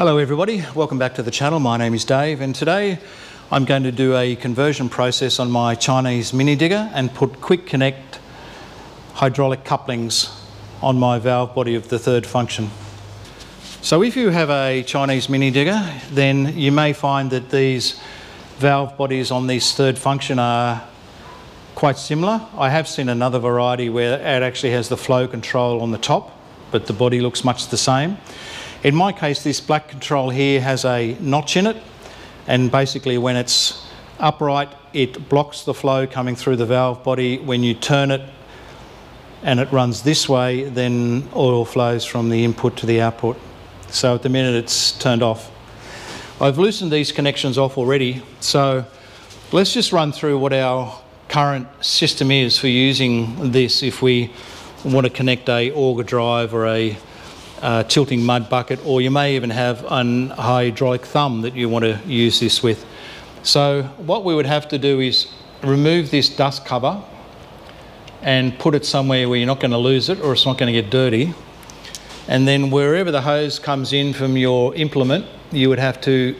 Hello everybody, welcome back to the channel. My name is Dave and today I'm going to do a conversion process on my Chinese mini digger and put quick connect hydraulic couplings on my valve body of the third function. So if you have a Chinese mini digger then you may find that these valve bodies on this third function are quite similar. I have seen another variety where it actually has the flow control on the top but the body looks much the same. In my case, this black control here has a notch in it, and basically when it's upright, it blocks the flow coming through the valve body. When you turn it and it runs this way, then oil flows from the input to the output. So at the minute it's turned off. I've loosened these connections off already, so let's just run through what our current system is for using this if we want to connect a auger drive or a uh, tilting mud bucket, or you may even have an hydraulic thumb that you want to use this with. So what we would have to do is remove this dust cover and put it somewhere where you're not going to lose it or it's not going to get dirty. And then wherever the hose comes in from your implement, you would have to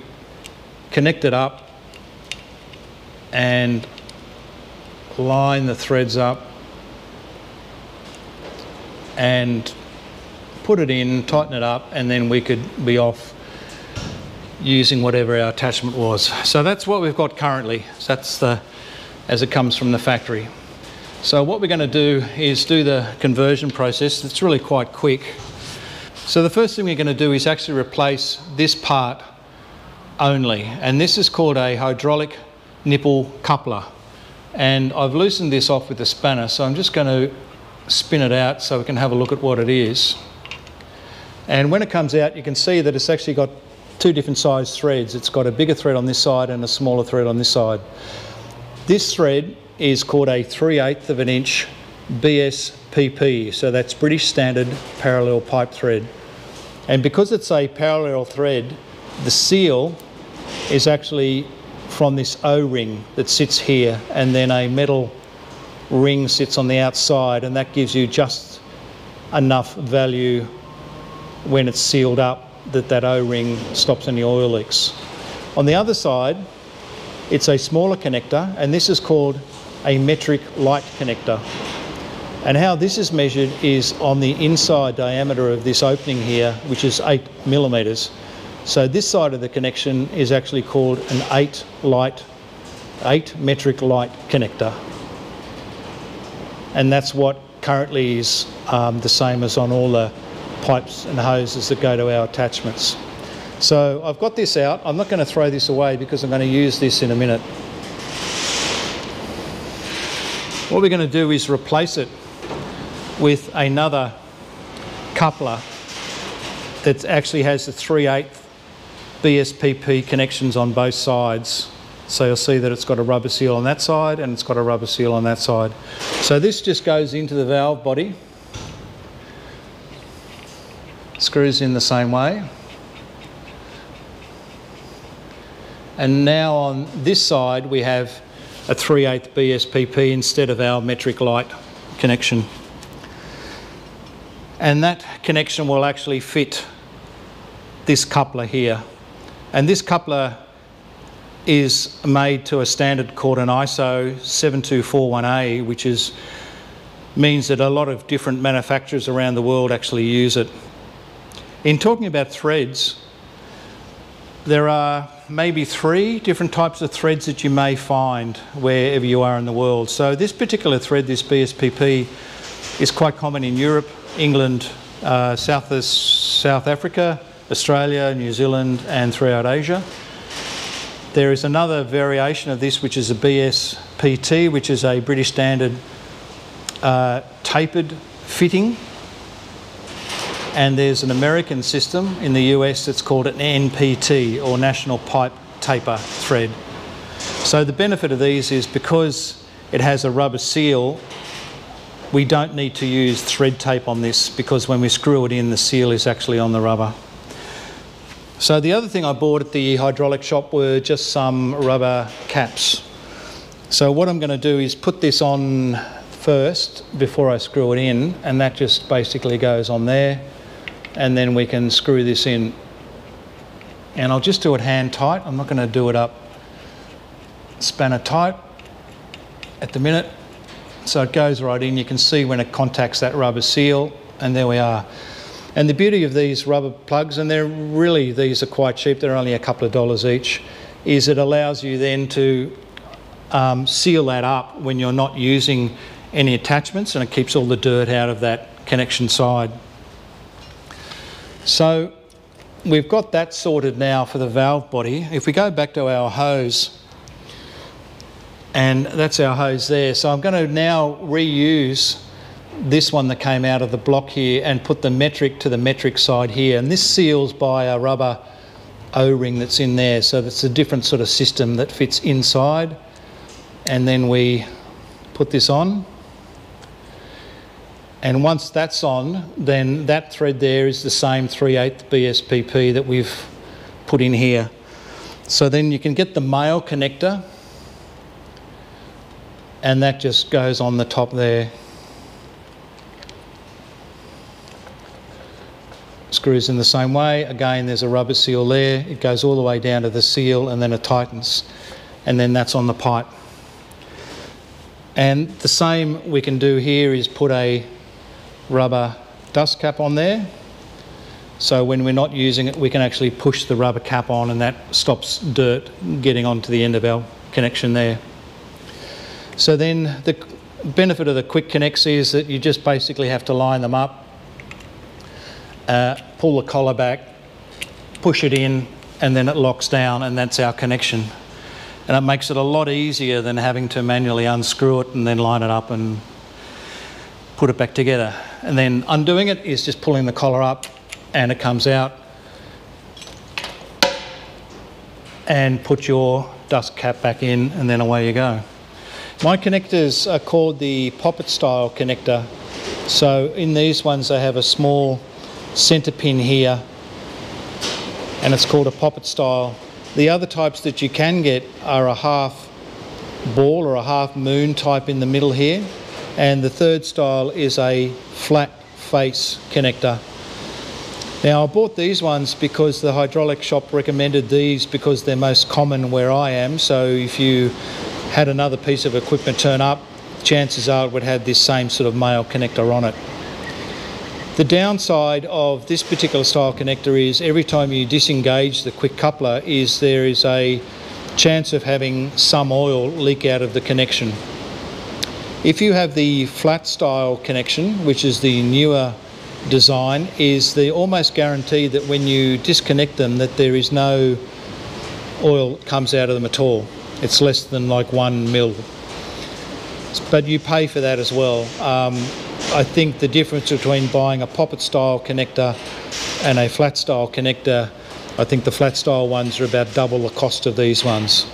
connect it up and line the threads up and put it in, tighten it up, and then we could be off using whatever our attachment was. So that's what we've got currently. So that's the, as it comes from the factory. So what we're going to do is do the conversion process. It's really quite quick. So the first thing we're going to do is actually replace this part only. And this is called a hydraulic nipple coupler. And I've loosened this off with a spanner, so I'm just going to spin it out so we can have a look at what it is. And when it comes out, you can see that it's actually got two different size threads. It's got a bigger thread on this side and a smaller thread on this side. This thread is called a 3 8 of an inch BSPP, so that's British Standard Parallel Pipe Thread. And because it's a parallel thread, the seal is actually from this O-ring that sits here and then a metal ring sits on the outside and that gives you just enough value when it's sealed up that that O-ring stops any oil leaks. On the other side, it's a smaller connector and this is called a metric light connector. And how this is measured is on the inside diameter of this opening here, which is eight millimeters. So this side of the connection is actually called an eight light, eight metric light connector. And that's what currently is um, the same as on all the pipes and hoses that go to our attachments. So I've got this out. I'm not going to throw this away because I'm going to use this in a minute. What we're going to do is replace it with another coupler that actually has the 3 8 BSPP connections on both sides. So you'll see that it's got a rubber seal on that side and it's got a rubber seal on that side. So this just goes into the valve body screws in the same way. And now on this side we have a 3 8 BSPP instead of our metric light connection. And that connection will actually fit this coupler here. And this coupler is made to a standard called an ISO 7241A, which is means that a lot of different manufacturers around the world actually use it. In talking about threads, there are maybe three different types of threads that you may find wherever you are in the world. So this particular thread, this BSPP, is quite common in Europe, England, uh, South, South Africa, Australia, New Zealand and throughout Asia. There is another variation of this which is a BSPT, which is a British Standard uh, tapered fitting and there's an American system in the US that's called an NPT or National Pipe Taper Thread. So the benefit of these is because it has a rubber seal, we don't need to use thread tape on this because when we screw it in, the seal is actually on the rubber. So the other thing I bought at the hydraulic shop were just some rubber caps. So what I'm going to do is put this on first before I screw it in and that just basically goes on there and then we can screw this in and I'll just do it hand tight. I'm not going to do it up spanner tight at the minute. So it goes right in. You can see when it contacts that rubber seal, and there we are. And the beauty of these rubber plugs, and they're really, these are quite cheap, they're only a couple of dollars each, is it allows you then to um, seal that up when you're not using any attachments and it keeps all the dirt out of that connection side. So we've got that sorted now for the valve body. If we go back to our hose, and that's our hose there. So I'm going to now reuse this one that came out of the block here and put the metric to the metric side here. And this seals by a rubber O-ring that's in there. So that's a different sort of system that fits inside. And then we put this on. And once that's on, then that thread there is the same 3 8 BSPP that we've put in here. So then you can get the male connector and that just goes on the top there. Screws in the same way. Again, there's a rubber seal there. It goes all the way down to the seal and then it tightens. And then that's on the pipe. And the same we can do here is put a rubber dust cap on there. So when we're not using it, we can actually push the rubber cap on and that stops dirt getting onto the end of our connection there. So then the benefit of the quick connects is that you just basically have to line them up, uh, pull the collar back, push it in, and then it locks down and that's our connection. And it makes it a lot easier than having to manually unscrew it and then line it up and put it back together. And then undoing it is just pulling the collar up and it comes out and put your dust cap back in and then away you go. My connectors are called the poppet style connector. So in these ones I have a small centre pin here and it's called a poppet style. The other types that you can get are a half ball or a half moon type in the middle here and the third style is a flat face connector. Now I bought these ones because the hydraulic shop recommended these because they're most common where I am so if you had another piece of equipment turn up, chances are it would have this same sort of male connector on it. The downside of this particular style connector is every time you disengage the quick coupler is there is a chance of having some oil leak out of the connection. If you have the flat style connection, which is the newer design, is the almost guarantee that when you disconnect them that there is no oil comes out of them at all. It's less than like one mil. But you pay for that as well. Um, I think the difference between buying a poppet style connector and a flat style connector, I think the flat style ones are about double the cost of these ones.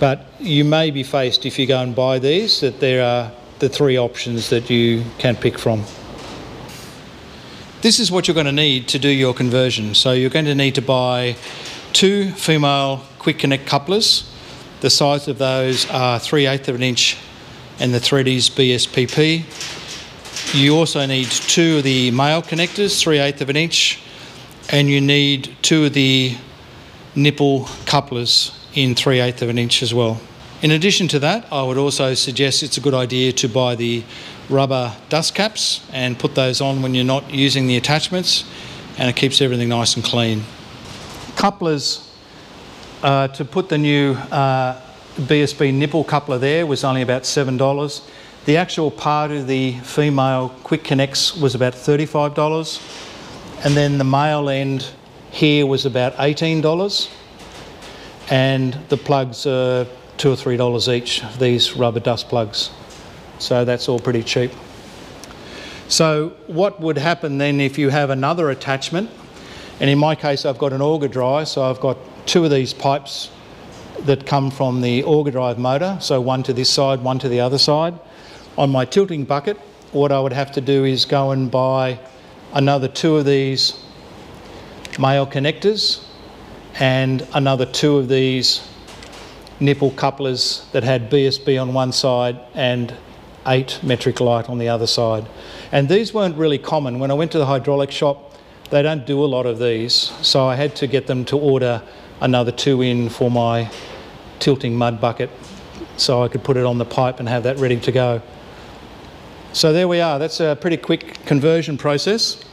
But you may be faced if you go and buy these that there are the three options that you can pick from. This is what you're going to need to do your conversion. So you're going to need to buy two female quick connect couplers the size of those are 3 8 of an inch and the thread is BSPP. You also need two of the male connectors, 3 8 of an inch, and you need two of the nipple couplers in 3 8 of an inch as well. In addition to that, I would also suggest it's a good idea to buy the rubber dust caps and put those on when you're not using the attachments and it keeps everything nice and clean. Couplers uh, to put the new uh, BSP nipple coupler there was only about $7. The actual part of the female quick connects was about $35 and then the male end here was about $18 and the plugs are two or three dollars each these rubber dust plugs. So that's all pretty cheap. So what would happen then if you have another attachment? And in my case I've got an auger drive so I've got two of these pipes that come from the auger drive motor, so one to this side, one to the other side. On my tilting bucket, what I would have to do is go and buy another two of these male connectors and another two of these nipple couplers that had BSP on one side and 8 metric light on the other side. And these weren't really common. When I went to the hydraulic shop, they don't do a lot of these, so I had to get them to order another two in for my tilting mud bucket so I could put it on the pipe and have that ready to go. So there we are, that's a pretty quick conversion process.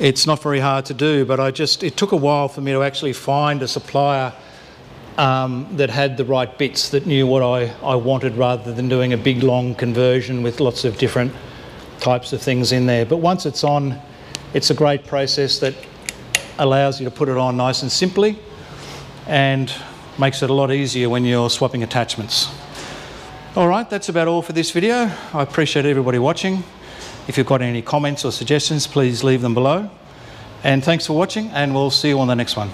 It's not very hard to do, but I just, it took a while for me to actually find a supplier um, that had the right bits, that knew what I, I wanted rather than doing a big long conversion with lots of different types of things in there. But once it's on, it's a great process that allows you to put it on nice and simply and makes it a lot easier when you're swapping attachments. All right, that's about all for this video. I appreciate everybody watching. If you've got any comments or suggestions, please leave them below. And thanks for watching, and we'll see you on the next one.